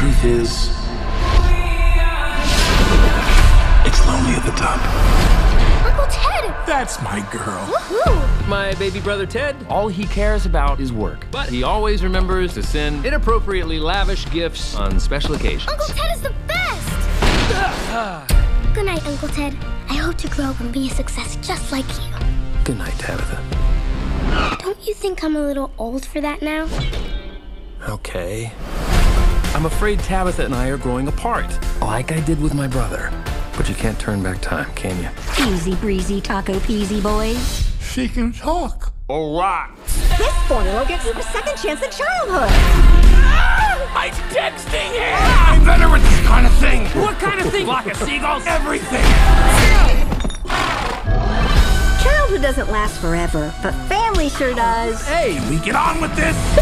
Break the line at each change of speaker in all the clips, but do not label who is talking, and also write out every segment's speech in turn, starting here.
truth is, it's lonely at the top.
Uncle Ted!
That's my girl.
Woohoo!
My baby brother Ted, all he cares about is work. But he always remembers to send inappropriately lavish gifts on special occasions.
Uncle Ted is the best! Good night, Uncle Ted. I hope to grow up and be a success just like you.
Good night, Tabitha.
Don't you think I'm a little old for that now?
Okay. I'm afraid Tabitha and I are growing apart, like I did with my brother. But you can't turn back time, can you?
Easy breezy taco peasy boys.
She can talk.
A lot.
This formula gives you a second chance at childhood.
I'm texting him!
I'm better with this kind of thing.
What kind of thing? Flock of seagulls?
Everything.
Childhood doesn't last forever, but family sure does.
Hey, we get on with this.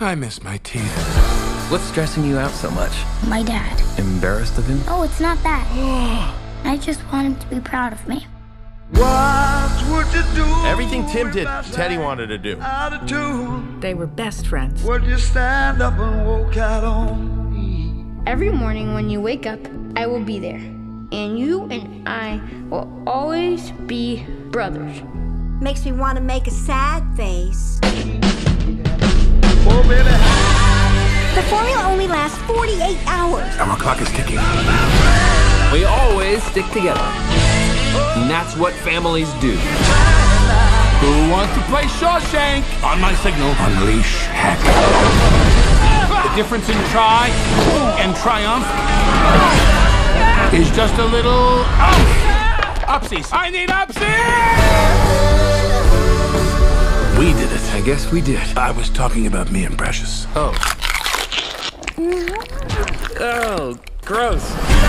I miss my teeth.
What's stressing you out so much?
My dad.
Embarrassed of him?
Oh, it's not that. I just want him to be proud of me.
Everything Tim did, Teddy wanted to do.
They were best friends.
Would you stand up and walk out on me?
Every morning when you wake up, I will be there. And you and I will always be brothers.
Makes me want to make a sad face. Formula only lasts 48 hours.
Our clock is ticking.
We always stick together. And that's what families do.
Who wants to play Shawshank? On my signal, unleash heck. The difference in try and triumph is just a little umph. Upsies. I need upsies! We did it.
I guess we did.
I was talking about me and Precious.
Oh. Oh, gross.